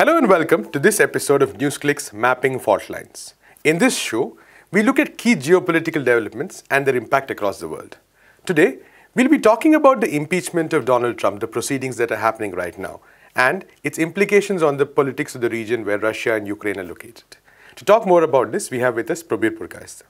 Hello and welcome to this episode of NewsClick's Mapping Fault Lines. In this show, we look at key geopolitical developments and their impact across the world. Today, we'll be talking about the impeachment of Donald Trump, the proceedings that are happening right now, and its implications on the politics of the region where Russia and Ukraine are located. To talk more about this, we have with us Prabir Purkayastha.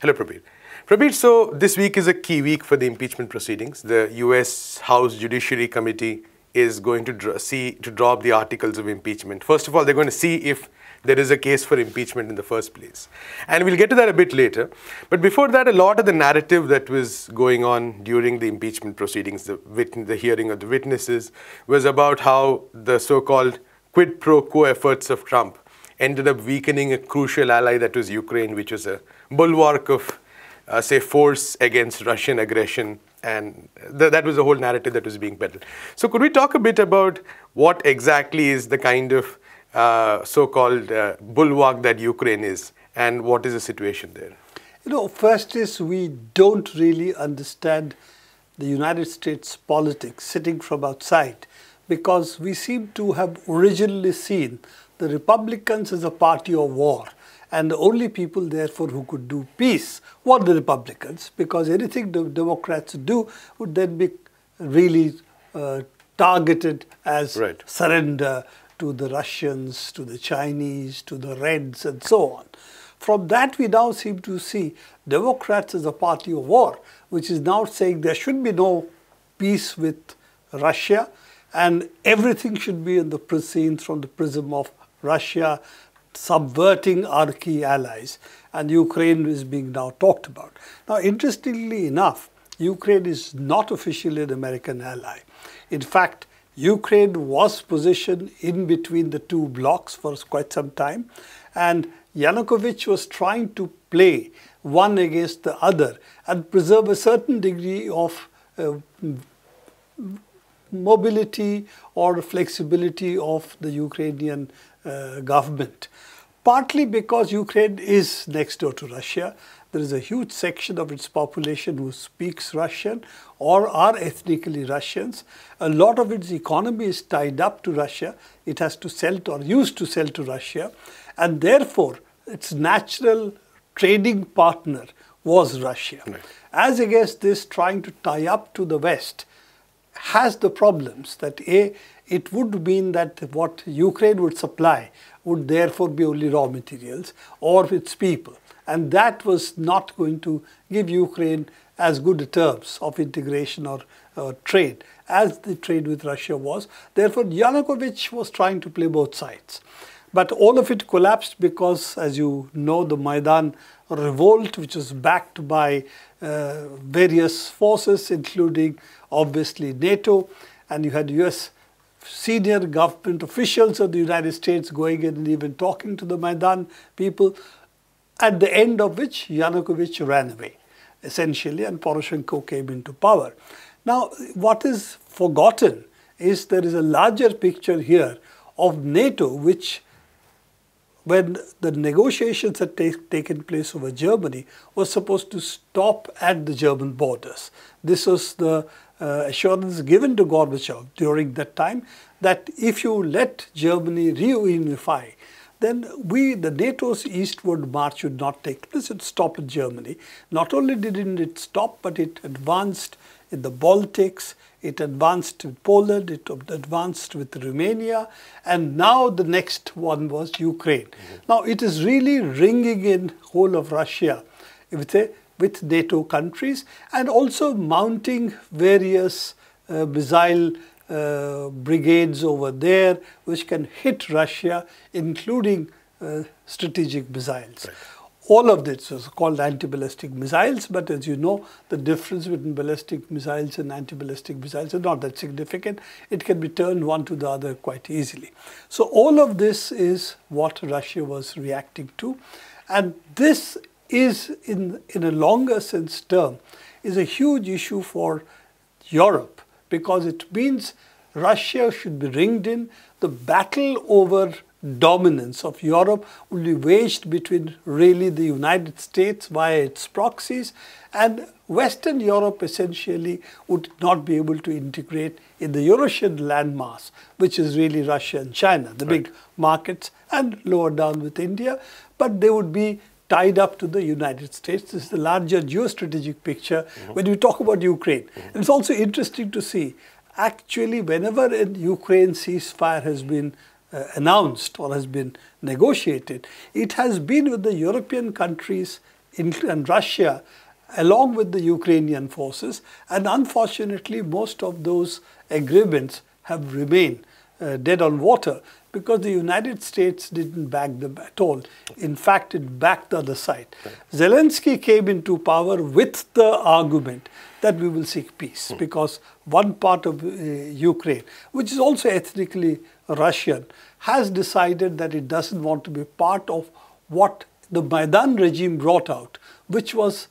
Hello, Prabir. Prabir, so this week is a key week for the impeachment proceedings. The US House Judiciary Committee is going to see to drop the articles of impeachment. First of all, they're going to see if there is a case for impeachment in the first place. And we'll get to that a bit later. But before that, a lot of the narrative that was going on during the impeachment proceedings, the, the hearing of the witnesses, was about how the so called quid pro quo efforts of Trump ended up weakening a crucial ally that was Ukraine, which was a bulwark of, uh, say, force against Russian aggression and th- that was the whole narrative that was being peddled. So, could we talk a bit about what exactly is the kind of uh, so-called uh, bulwark that Ukraine is, and what is the situation there? You know, first is we don't really understand the United States politics sitting from outside because we seem to have originally seen the Republicans as a party of war. And the only people, therefore, who could do peace were the Republicans, because anything the Democrats do would then be really uh, targeted as Right. surrender to the Russians, to the Chinese, to the Reds, and so on. From that, we now seem to see Democrats as a party of war, which is now saying there should be no peace with Russia, and everything should be in the scenes from the prism of Russia subverting our key allies, and Ukraine is being now talked about. Now, interestingly enough, Ukraine is not officially an American ally. In fact, Ukraine was positioned in between the two blocs for quite some time, and Yanukovych was trying to play one against the other and preserve a certain degree of uh, mobility or flexibility of the Ukrainian uh, government. Partly because Ukraine is next door to Russia, there is a huge section of its population who speaks Russian or are ethnically Russians. A lot of its economy is tied up to Russia. It has to sell to, or used to sell to Russia, and therefore its natural trading partner was Russia. Right. As against this, trying to tie up to the West has the problems that A, it would mean that what Ukraine would supply would therefore be only raw materials or its people. And that was not going to give Ukraine as good terms of integration or uh, trade as the trade with Russia was. Therefore, Yanukovych was trying to play both sides. But all of it collapsed because, as you know, the Maidan revolt, which was backed by uh, various forces, including obviously NATO, and you had US senior government officials of the United States going in and even talking to the Maidan people, at the end of which Yanukovych ran away, essentially, and Poroshenko came into power. Now, what is forgotten is there is a larger picture here of NATO, which when the negotiations had take, taken place over Germany, was supposed to stop at the German borders. This was the uh, assurance given to Gorbachev during that time that if you let Germany reunify, then we, the NATO's eastward march would not take place, it would stop in Germany. Not only didn't it stop, but it advanced in the Baltics, it advanced with Poland, it advanced with Romania, and now the next one was Ukraine. Now it is really ringing in whole of Russia If with, a, with NATO countries and also mounting various uh, missile uh, brigades over there which can hit Russia, including uh, strategic missiles. All of this is called anti-ballistic missiles, but as you know, the difference between ballistic missiles and anti-ballistic missiles is not that significant. It can be turned one to the other quite easily. So all of this is what Russia was reacting to, and this is, in in a longer sense term, is a huge issue for Europe because it means Russia should be ringed in. The battle over dominance of Europe will be waged between really the United States via its proxies and Western Europe essentially would not be able to integrate in the Eurasian landmass, which is really Russia and China, the right. big markets, and lower down with India, but they would be tied up to the United States. This is the larger geostrategic picture mm -hmm. when you talk about Ukraine. Mm -hmm. It's also interesting to see, actually, whenever a Ukraine ceasefire has been uh, announced or has been negotiated, it has been with the European countries and Russia along with the Ukrainian forces. And unfortunately, most of those agreements have remained uh, dead on water because the United States didn't back them at all. In fact, it backed the other side. Zelensky came into power with the argument that we will seek peace hmm. because one part of uh, Ukraine, which is also ethnically Russian, has decided that it doesn't want to be part of what the Maidan regime brought out, which was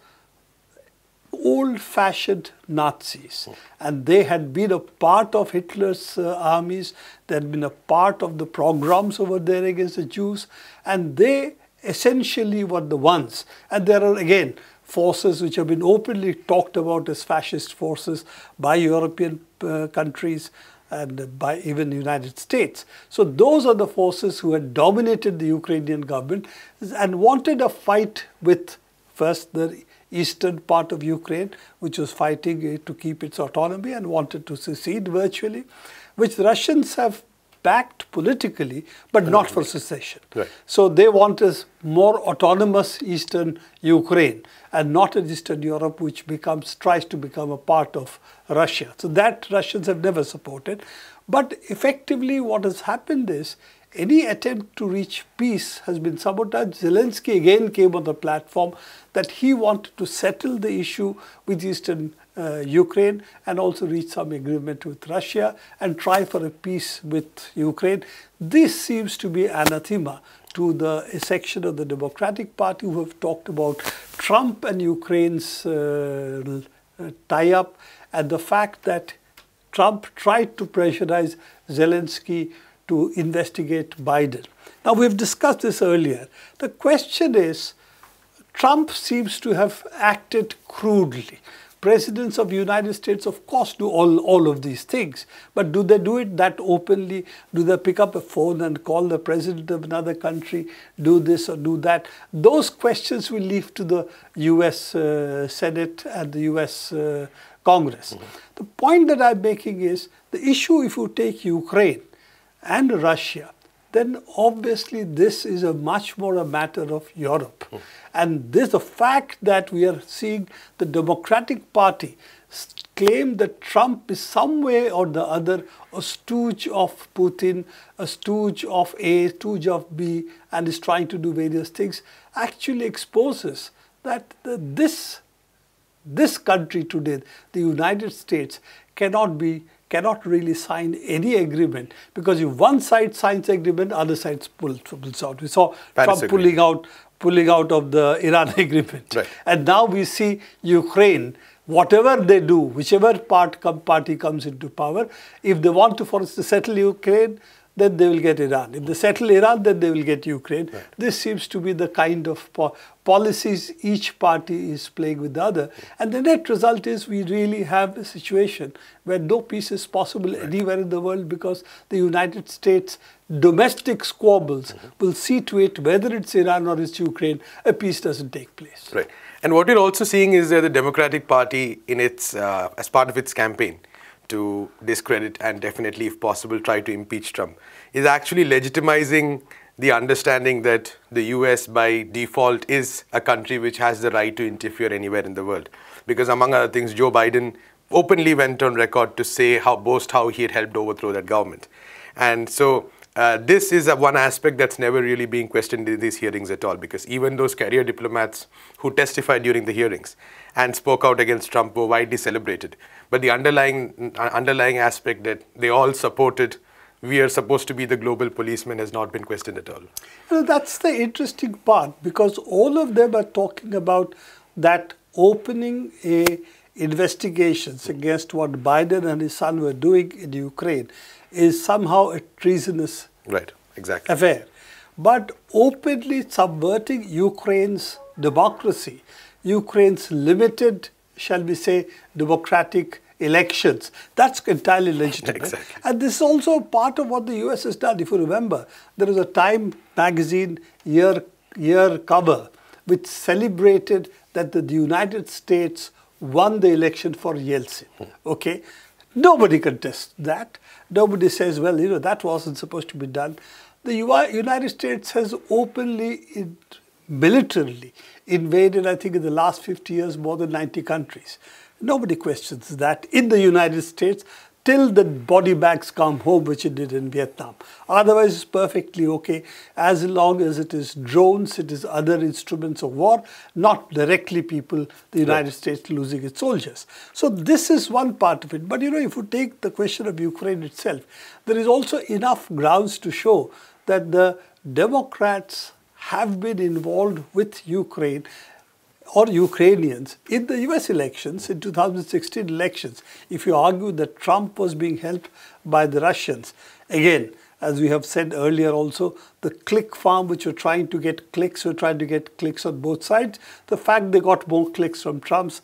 old-fashioned Nazis. And they had been a part of Hitler's uh, armies, they had been a part of the pogroms over there against the Jews, and they essentially were the ones. And there are, again, forces which have been openly talked about as fascist forces by European uh, countries and by even the United States. So those are the forces who had dominated the Ukrainian government and wanted a fight with first the eastern part of Ukraine, which was fighting uh, to keep its autonomy and wanted to secede virtually, which the Russians have backed politically, but not for secession. Right. So they want a more autonomous eastern Ukraine and not an eastern Europe, which becomes tries to become a part of Russia. So that Russians have never supported. But effectively, what has happened is any attempt to reach peace has been sabotaged. Zelensky again came on the platform that he wanted to settle the issue with Eastern uh, Ukraine and also reach some agreement with Russia and try for a peace with Ukraine. This seems to be anathema to the section of the Democratic Party who have talked about Trump and Ukraine's uh, tie-up and the fact that Trump tried to pressurize Zelensky to investigate Biden. Now, we've discussed this earlier. The question is, Trump seems to have acted crudely. Presidents of the United States, of course, do all, all of these things. But do they do it that openly? Do they pick up a phone and call the president of another country, do this or do that? Those questions will leave to the US uh, Senate and the US uh, Congress. Mm -hmm. The point that I'm making is the issue, if you take Ukraine, and Russia, then obviously this is a much more a matter of Europe. Mm. And this, the fact that we are seeing the Democratic Party claim that Trump is some way or the other a stooge of Putin, a stooge of A, stooge of B, and is trying to do various things, actually exposes that the, this, this country today, the United States, cannot be cannot really sign any agreement because if one side signs agreement, other side pulls, pulls out. We saw Paris Trump pulling out, pulling out of the Iran agreement. Right. And now we see Ukraine, whatever they do, whichever part, party comes into power, if they want to force to settle Ukraine, then they will get Iran. If they settle Iran, then they will get Ukraine. Right. This seems to be the kind of po policies each party is playing with the other. And the net result is we really have a situation where no peace is possible right. anywhere in the world because the United States domestic squabbles mm -hmm. will see to it, whether it's Iran or it's Ukraine, a peace doesn't take place. Right. And what we're also seeing is that the Democratic Party, in its uh, as part of its campaign, to discredit and definitely, if possible, try to impeach Trump, is actually legitimizing the understanding that the US by default is a country which has the right to interfere anywhere in the world. Because among other things, Joe Biden openly went on record to say how boast how he had helped overthrow that government. And so uh, this is a one aspect that's never really being questioned in these hearings at all because even those career diplomats who testified during the hearings and spoke out against Trump were widely celebrated. But the underlying, underlying aspect that they all supported we are supposed to be the global policeman has not been questioned at all. Well, that's the interesting part because all of them are talking about that opening a investigations against what Biden and his son were doing in Ukraine is somehow a treasonous right. exactly. affair. But openly subverting Ukraine's democracy, Ukraine's limited, shall we say, democratic elections. That's entirely legitimate. Exactly. And this is also part of what the US has done. If you remember, there was a Time magazine year, year cover which celebrated that the United States won the election for Yeltsin. Hmm. Okay? Nobody contests that. Nobody says, well, you know, that wasn't supposed to be done. The United States has openly, militarily invaded, I think, in the last 50 years, more than 90 countries. Nobody questions that in the United States till the body bags come home, which it did in Vietnam. Otherwise, it's perfectly okay as long as it is drones, it is other instruments of war, not directly people, the United right. States losing its soldiers. So this is one part of it. But you know, if you take the question of Ukraine itself, there is also enough grounds to show that the Democrats have been involved with Ukraine or Ukrainians in the US elections, in 2016 elections, if you argue that Trump was being helped by the Russians, again, as we have said earlier also, the click farm which were trying to get clicks, were trying to get clicks on both sides. The fact they got more clicks from Trump's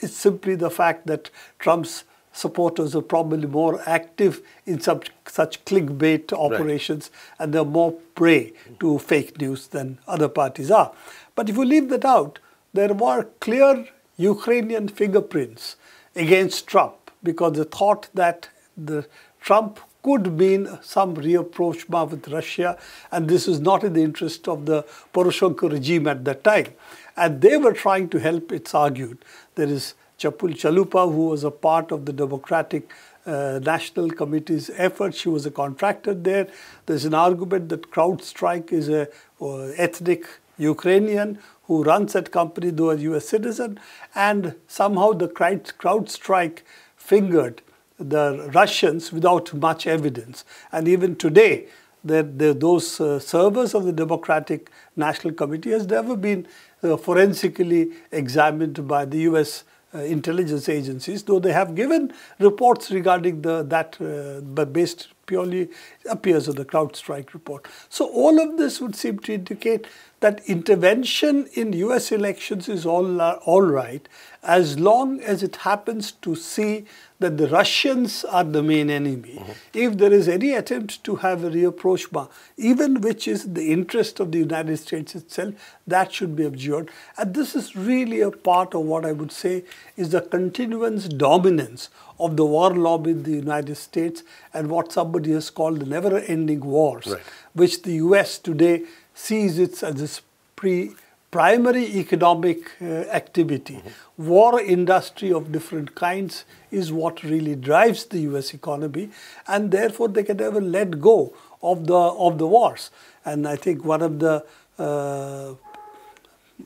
is simply the fact that Trump's supporters are probably more active in such, such clickbait operations right. and they're more prey to fake news than other parties are. But if you leave that out, there were clear Ukrainian fingerprints against Trump because they thought that the Trump could mean some rapprochement with Russia, and this is not in the interest of the Poroshenko regime at that time. And they were trying to help, it's argued. There is Chapul Chalupa, who was a part of the Democratic uh, National Committee's effort. She was a contractor there. There's an argument that CrowdStrike is a uh, ethnic Ukrainian who runs that company, though a US citizen, and somehow the CrowdStrike fingered the Russians without much evidence. And even today, the, those uh, servers of the Democratic National Committee has never been uh, forensically examined by the US intelligence agencies, though they have given reports regarding the, that, uh, but based purely appears on the CrowdStrike report. So all of this would seem to indicate that intervention in US elections is all, uh, all right as long as it happens to see that the Russians are the main enemy. Mm -hmm. If there is any attempt to have a rapprochement, even which is the interest of the United States itself, that should be abjured. And this is really a part of what I would say is the continuance dominance of the war lobby in the United States and what somebody has called the never-ending wars, right. which the US today sees it as its pre primary economic uh, activity. Mm -hmm. War industry of different kinds is what really drives the US economy and therefore they can never let go of the of the wars. And I think one of the uh,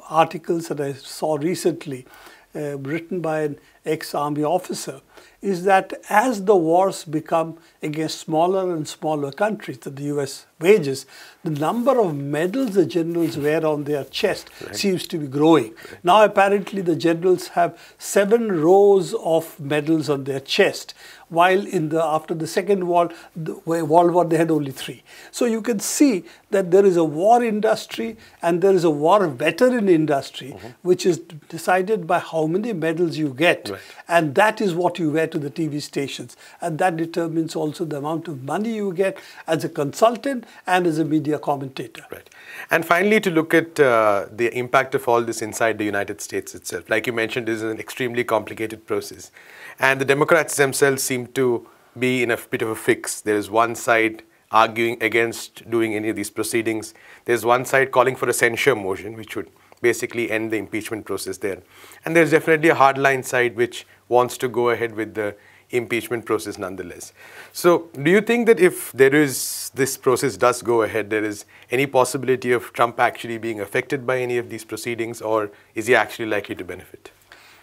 articles that I saw recently uh, written by an ex-army officer is that as the wars become against smaller and smaller countries that the US wages, the number of medals the generals wear on their chest right. seems to be growing. Right. Now apparently the generals have seven rows of medals on their chest while in the after the second world the world war they had only three so you can see that there is a war industry and there is a war veteran industry mm -hmm. which is decided by how many medals you get right. and that is what you wear to the tv stations and that determines also the amount of money you get as a consultant and as a media commentator right and finally to look at uh, the impact of all this inside the united states itself like you mentioned this is an extremely complicated process and the Democrats themselves seem to be in a bit of a fix. There is one side arguing against doing any of these proceedings. There's one side calling for a censure motion, which would basically end the impeachment process there. And there's definitely a hardline side which wants to go ahead with the impeachment process nonetheless. So do you think that if there is, this process does go ahead, there is any possibility of Trump actually being affected by any of these proceedings or is he actually likely to benefit?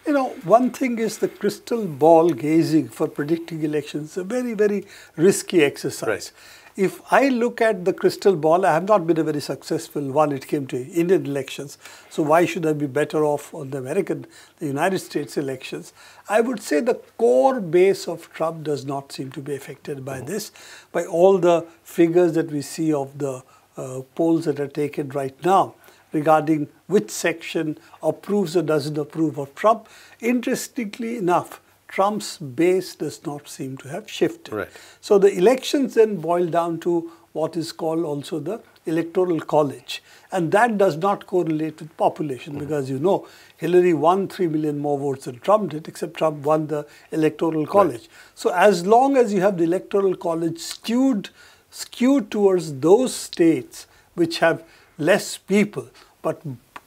You know, one thing is the crystal ball gazing for predicting elections, a very, very risky exercise. If I look at the crystal ball, I have not been a very successful one. It came to Indian elections. So why should I be better off on the American, the United States elections? I would say the core base of Trump does not seem to be affected by this, by all the figures that we see of the uh, polls that are taken right now regarding which section approves or doesn't approve of Trump. Interestingly enough, Trump's base does not seem to have shifted. Right. So the elections then boil down to what is called also the electoral college. And that does not correlate with population mm -hmm. because you know Hillary won 3 million more votes than Trump did, except Trump won the electoral college. Right. So as long as you have the electoral college skewed, skewed towards those states which have less people, but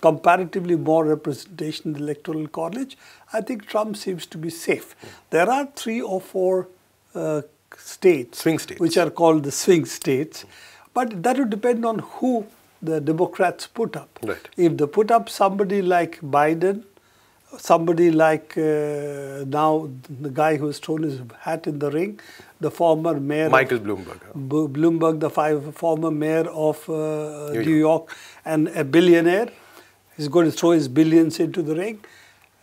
comparatively more representation in the electoral college, I think Trump seems to be safe. There are three or four uh, states, swing states, which are called the swing states, but that would depend on who the Democrats put up. Right. If they put up somebody like Biden, somebody like uh, now the guy who has thrown his hat in the ring, the former mayor Michael Bloomberg. Bloomberg, the five, former mayor of uh, New, York. York and a billionaire, he's going to throw his billions into the ring.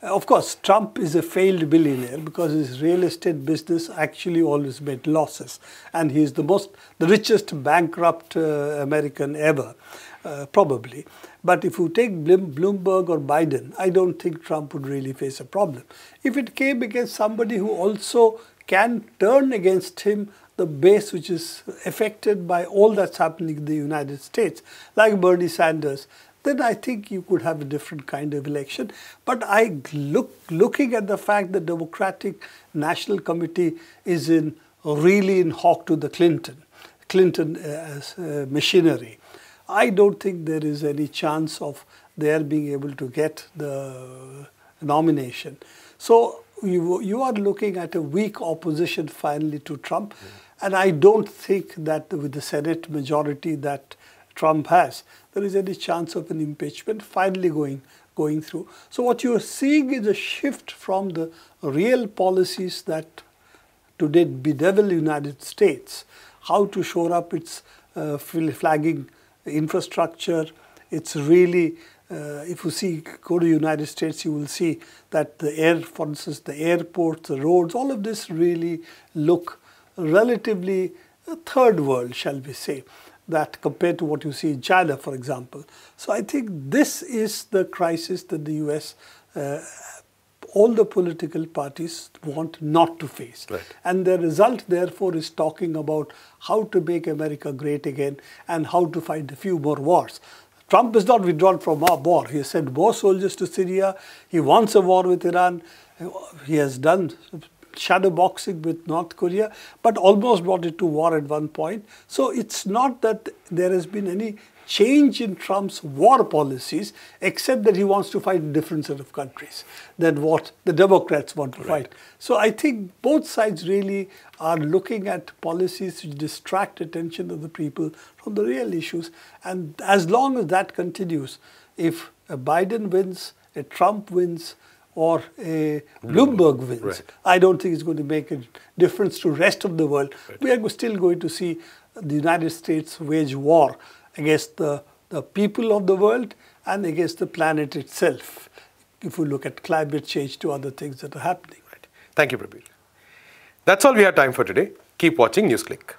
Of course, Trump is a failed billionaire because his real estate business actually always made losses. And he's the most, the richest bankrupt uh, American ever, uh, probably. But if you take Bloomberg or Biden, I don't think Trump would really face a problem. If it came against somebody who also can turn against him the base which is affected by all that's happening in the United States, like Bernie Sanders, then I think you could have a different kind of election. But I look looking at the fact that the Democratic National Committee is in really in hawk to the Clinton, Clinton uh, uh, machinery. I don't think there is any chance of their being able to get the nomination. So you, you are looking at a weak opposition finally to Trump. Mm. And I don't think that with the Senate majority that Trump has, there is any chance of an impeachment finally going going through. So what you're seeing is a shift from the real policies that today bedevil United States, how to shore up its uh, flagging infrastructure. It's really, uh, if you see, go to the United States, you will see that the air, for instance, the airports, the roads, all of this really look relatively third world, shall we say that compared to what you see in China, for example. So I think this is the crisis that the US, uh, all the political parties want not to face. Right. And the result, therefore, is talking about how to make America great again and how to fight a few more wars. Trump is not withdrawn from our war. He has sent more soldiers to Syria. He wants a war with Iran. He has done shadow boxing with North Korea, but almost brought it to war at one point. So it's not that there has been any change in Trump's war policies, except that he wants to fight a different set of countries than what the Democrats want to right. fight. So I think both sides really are looking at policies which distract attention of the people from the real issues. And as long as that continues, if a Biden wins, a Trump wins, or uh, a Bloomberg wins, right. I don't think it's going to make a difference to rest of the world. Right. We are still going to see the United States wage war against the, the people of the world and against the planet itself, if we look at climate change to other things that are happening. Right. Thank you, Prabir. That's all we have time for today. Keep watching NewsClick.